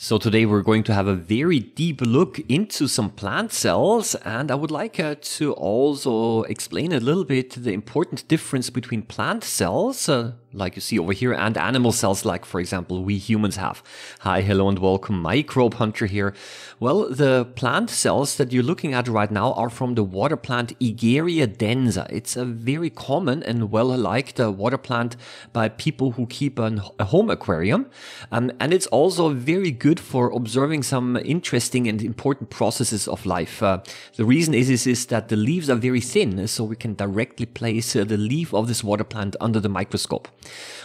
So today we're going to have a very deep look into some plant cells and I would like uh, to also explain a little bit the important difference between plant cells, uh, like you see over here, and animal cells like for example we humans have. Hi, hello and welcome, Microbe Hunter here. Well, the plant cells that you're looking at right now are from the water plant Egeria densa. It's a very common and well liked uh, water plant by people who keep an, a home aquarium um, and it's also very good good for observing some interesting and important processes of life. Uh, the reason is, is, is that the leaves are very thin, so we can directly place uh, the leaf of this water plant under the microscope.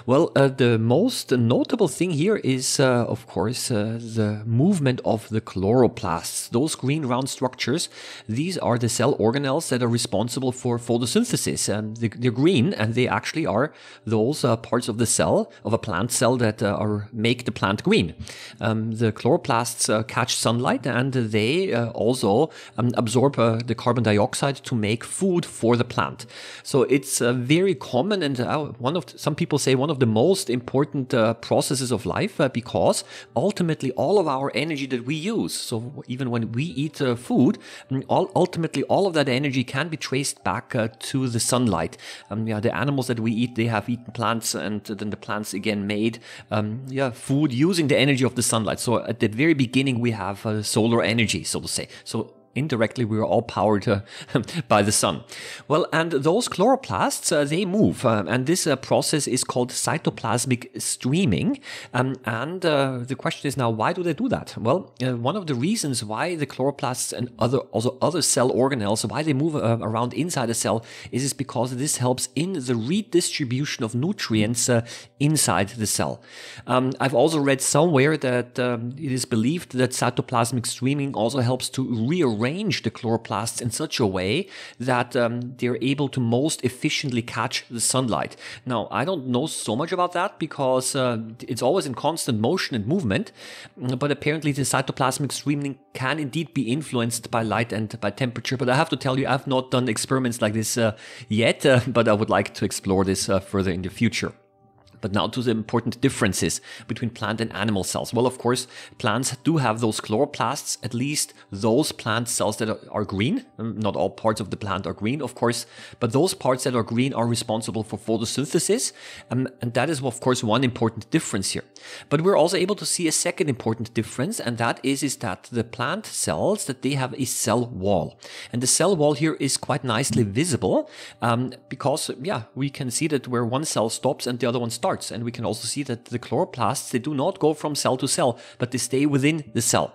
Well, uh, the most notable thing here is, uh, of course, uh, the movement of the chloroplasts. Those green round structures, these are the cell organelles that are responsible for photosynthesis. Um, they, are green and they actually are those uh, parts of the cell, of a plant cell that are make the plant green. Um, the chloroplasts uh, catch sunlight and they uh, also um, absorb uh, the carbon dioxide to make food for the plant. So it's uh, very common and uh, one of some people say one of the most important uh, processes of life because ultimately all of our energy that we use, so even when we eat food, mm, all, ultimately all of that energy can be traced back to the sunlight. Um, yeah, the animals that we eat, they have eaten plants and then the plants again made um, yeah, food using the energy of the sunlight. So at the very beginning, we have uh, solar energy, so to say. So indirectly we are all powered uh, by the sun. Well, and those chloroplasts, uh, they move, uh, and this uh, process is called cytoplasmic streaming. Um, and uh, the question is now, why do they do that? Well, uh, one of the reasons why the chloroplasts and other also other cell organelles, why they move around inside a cell, is, is because this helps in the redistribution of nutrients inside the cell. Um, I've also read somewhere that um, it is believed that cytoplasmic streaming also helps to rearrange arrange the chloroplasts in such a way that um, they're able to most efficiently catch the sunlight. Now, I don't know so much about that because uh, it's always in constant motion and movement, but apparently the cytoplasmic streaming can indeed be influenced by light and by temperature. But I have to tell you, I've not done experiments like this uh, yet, uh, but I would like to explore this uh, further in the future. But now to the important differences between plant and animal cells. Well, of course, plants do have those chloroplasts, at least those plant cells that are green. Um, not all parts of the plant are green, of course, but those parts that are green are responsible for photosynthesis. Um, and that is, of course, one important difference here. But we're also able to see a second important difference, and that is, is that the plant cells, that they have a cell wall. And the cell wall here is quite nicely visible um, because, yeah, we can see that where one cell stops and the other one starts And we can also see that the chloroplasts, they do not go from cell to cell, but they stay within the cell.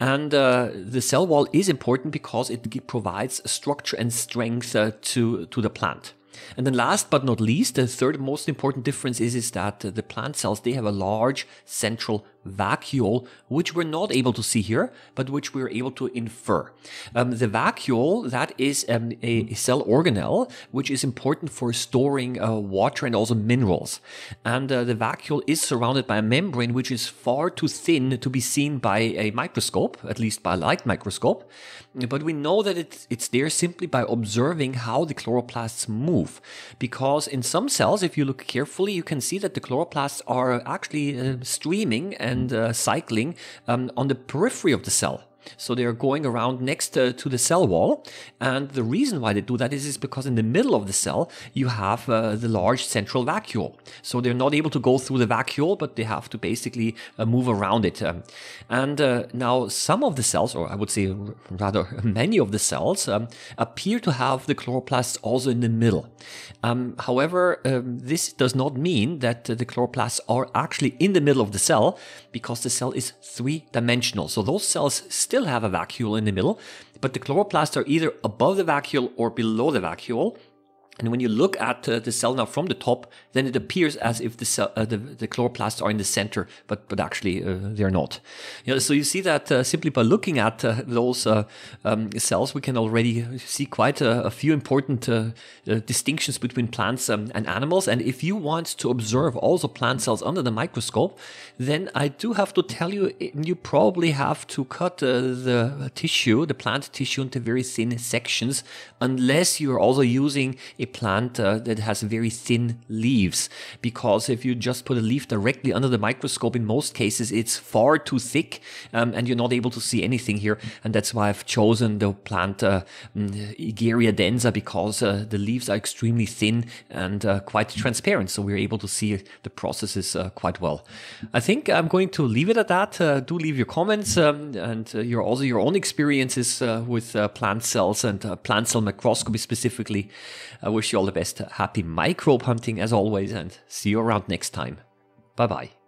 And uh, the cell wall is important because it provides structure and strength uh, to, to the plant. And then last but not least, the third most important difference is, is that the plant cells, they have a large central vacuole, which we're not able to see here, but which we're able to infer. Um, the vacuole, that is um, a cell organelle, which is important for storing uh, water and also minerals. And uh, the vacuole is surrounded by a membrane, which is far too thin to be seen by a microscope, at least by a light microscope. But we know that it's, it's there simply by observing how the chloroplasts move. Because in some cells, if you look carefully, you can see that the chloroplasts are actually uh, streaming and and uh, cycling um, on the periphery of the cell. So they are going around next to, to, the cell wall. And the reason why they do that is, is because in the middle of the cell, you have uh, the large central vacuole. So they're not able to go through the vacuole, but they have to basically uh, move around it. Um, and uh, now some of the cells, or I would say rather many of the cells, um, appear to have the chloroplasts also in the middle. Um, however, um, this does not mean that the chloroplasts are actually in the middle of the cell because the cell is three dimensional. So those cells still still have a vacuole in the middle, but the chloroplasts are either above the vacuole or below the vacuole. And when you look at uh, the cell now from the top, then it appears as if the, cell, uh, the, the, chloroplasts are in the center, but, but actually uh, they're not. You know, so you see that uh, simply by looking at uh, those uh, um, cells, we can already see quite a, a few important distinctions between plants um, and animals. And if you want to observe also plant cells under the microscope, then I do have to tell you, you probably have to cut the tissue, the plant tissue into very thin sections, unless you're also using plant uh, that has very thin leaves. Because if you just put a leaf directly under the microscope, in most cases, it's far too thick um, and you're not able to see anything here. And that's why I've chosen the plant uh, mm, densa because uh, the leaves are extremely thin and uh, quite transparent. So we're able to see the processes uh, quite well. I think I'm going to leave it at that. Uh, do leave your comments um, and your also your own experiences with plant cells and plant cell microscopy specifically. Wish you all the best. Happy microbe hunting as always and see you around next time. Bye bye.